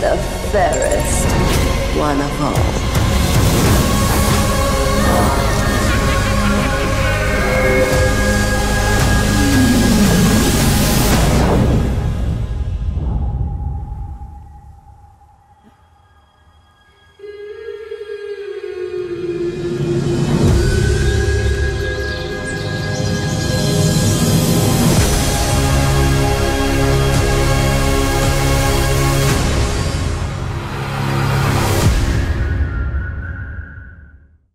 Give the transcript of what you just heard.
The fairest one of all?